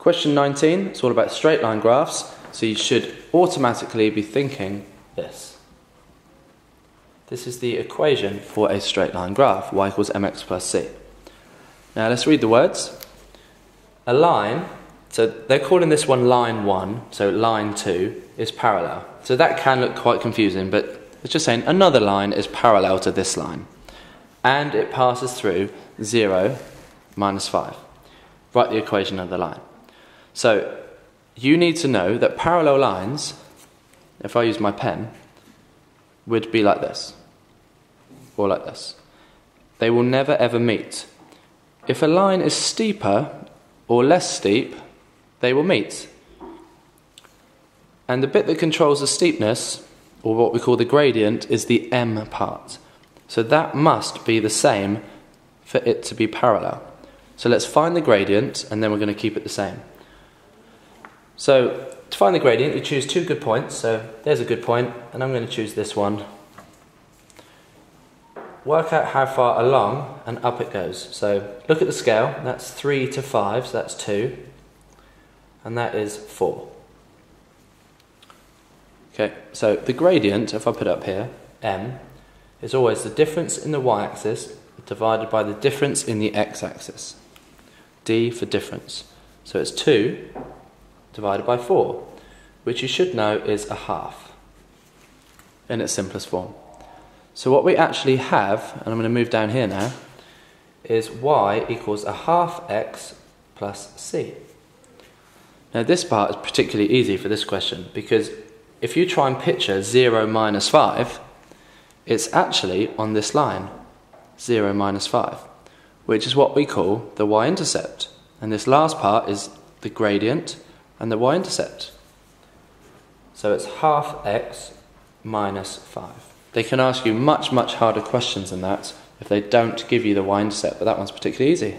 Question 19, it's all about straight line graphs, so you should automatically be thinking this. This is the equation for a straight line graph, y equals mx plus c. Now let's read the words. A line, so they're calling this one line 1, so line 2 is parallel. So that can look quite confusing, but it's just saying another line is parallel to this line. And it passes through 0, minus 5. Write the equation of the line. So you need to know that parallel lines, if I use my pen, would be like this, or like this. They will never ever meet. If a line is steeper or less steep, they will meet. And the bit that controls the steepness, or what we call the gradient, is the m part. So that must be the same for it to be parallel. So let's find the gradient, and then we're going to keep it the same. So to find the gradient, you choose two good points. So there's a good point, and I'm going to choose this one. Work out how far along and up it goes. So look at the scale. That's 3 to 5, so that's 2. And that is 4. Okay, so the gradient, if I put up here, m, is always the difference in the y-axis divided by the difference in the x-axis. d for difference. So it's 2 divided by 4, which you should know is a half in its simplest form. So what we actually have, and I'm going to move down here now, is y equals a half x plus c. Now this part is particularly easy for this question because if you try and picture 0 minus 5, it's actually on this line, 0 minus 5, which is what we call the y-intercept. And this last part is the gradient and the y-intercept. So it's half x minus 5. They can ask you much, much harder questions than that if they don't give you the y-intercept, but that one's particularly easy.